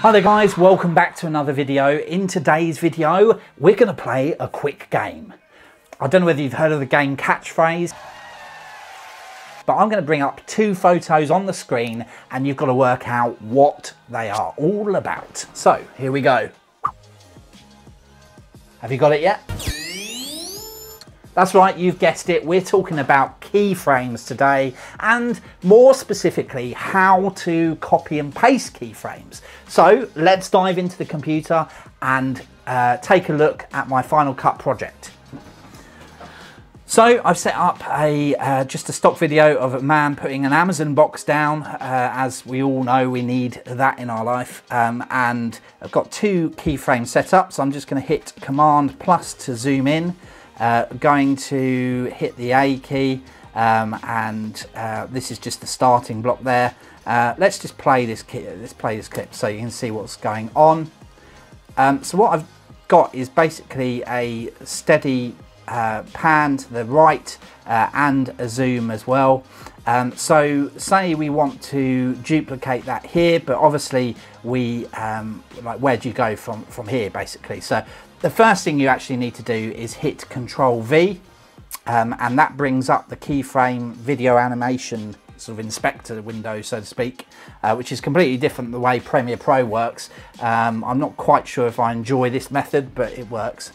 Hi there guys, welcome back to another video. In today's video, we're going to play a quick game. I don't know whether you've heard of the game catchphrase, but I'm going to bring up two photos on the screen and you've got to work out what they are all about. So here we go. Have you got it yet? That's right, you've guessed it. We're talking about keyframes today and more specifically, how to copy and paste keyframes. So let's dive into the computer and uh, take a look at my Final Cut project. So I've set up a uh, just a stock video of a man putting an Amazon box down. Uh, as we all know, we need that in our life. Um, and I've got two keyframes set up. So I'm just going to hit Command plus to zoom in. Uh, going to hit the A key um, and uh, this is just the starting block there. Uh, let's just play this let's play this clip so you can see what's going on. Um, so what I've got is basically a steady uh, pan to the right uh, and a zoom as well. Um, so say we want to duplicate that here, but obviously we, um, like where do you go from, from here basically? So the first thing you actually need to do is hit Control V um, and that brings up the keyframe video animation sort of inspector window, so to speak, uh, which is completely different the way Premiere Pro works. Um, I'm not quite sure if I enjoy this method, but it works.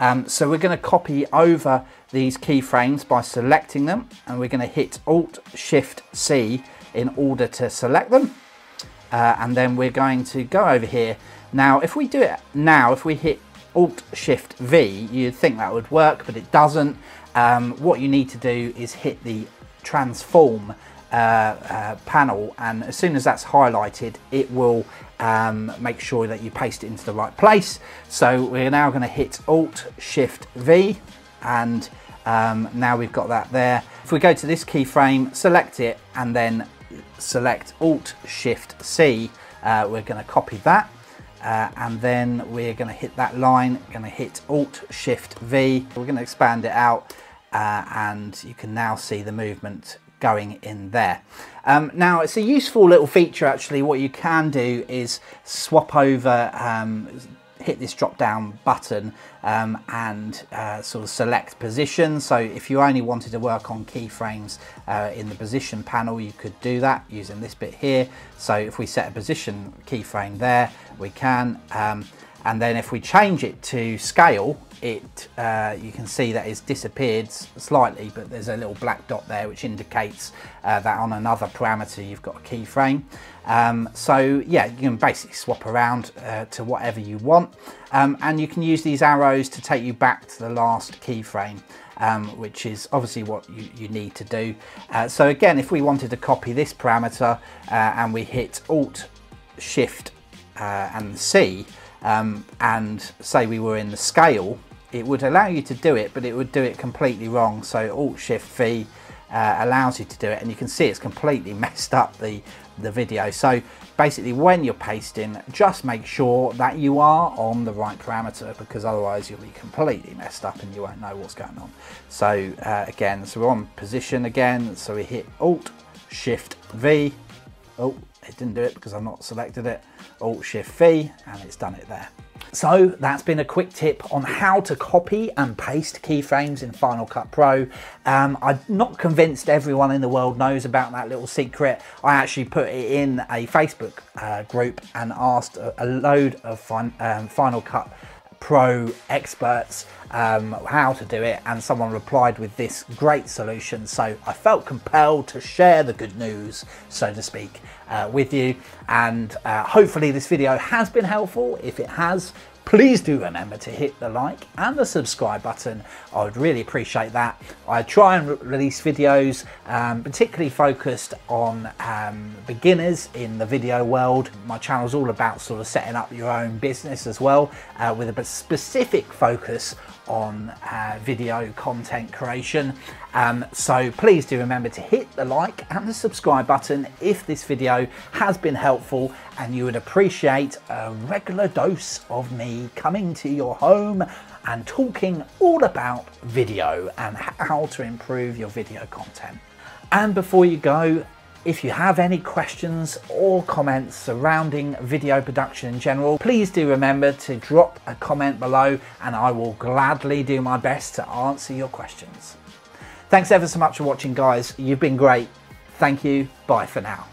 Um, so we're going to copy over these keyframes by selecting them, and we're going to hit Alt Shift C in order to select them. Uh, and then we're going to go over here. Now, if we do it now, if we hit Alt Shift V, you'd think that would work, but it doesn't. Um, what you need to do is hit the transform uh, uh, panel and as soon as that's highlighted it will um, make sure that you paste it into the right place. So we're now going to hit Alt Shift V and um, now we've got that there. If we go to this keyframe, select it and then select Alt Shift C, uh, we're going to copy that uh, and then we're going to hit that line, going to hit Alt Shift V. We're going to expand it out uh, and you can now see the movement going in there. Um, now it's a useful little feature actually. What you can do is swap over um, hit this drop down button um, and uh, sort of select position. So if you only wanted to work on keyframes uh, in the position panel, you could do that using this bit here. So if we set a position keyframe there, we can. And then if we change it to scale, it uh, you can see that it's disappeared slightly but there's a little black dot there which indicates uh, that on another parameter you've got a keyframe. Um, so yeah you can basically swap around uh, to whatever you want. Um, and you can use these arrows to take you back to the last keyframe um, which is obviously what you, you need to do. Uh, so again if we wanted to copy this parameter uh, and we hit alt shift uh, and C um, and say we were in the scale it would allow you to do it, but it would do it completely wrong. So Alt Shift V uh, allows you to do it, and you can see it's completely messed up the, the video. So basically when you're pasting, just make sure that you are on the right parameter because otherwise you'll be completely messed up and you won't know what's going on. So uh, again, so we're on position again. So we hit Alt Shift V. Oh, it didn't do it because I've not selected it. Alt Shift V and it's done it there. So that's been a quick tip on how to copy and paste keyframes in Final Cut Pro. Um, I'm not convinced everyone in the world knows about that little secret. I actually put it in a Facebook uh, group and asked a, a load of fun, um, Final Cut pro experts um, how to do it and someone replied with this great solution. So I felt compelled to share the good news so to speak uh, with you. And uh, hopefully this video has been helpful. If it has please do remember to hit the like and the subscribe button. I would really appreciate that. I try and re release videos um, particularly focused on um, beginners in the video world. My channel is all about sort of setting up your own business as well uh, with a specific focus on uh, video content creation. Um, so please do remember to hit the like and the subscribe button if this video has been helpful and you would appreciate a regular dose of me coming to your home and talking all about video and how to improve your video content. And before you go, if you have any questions or comments surrounding video production in general, please do remember to drop a comment below and I will gladly do my best to answer your questions. Thanks ever so much for watching, guys. You've been great. Thank you. Bye for now.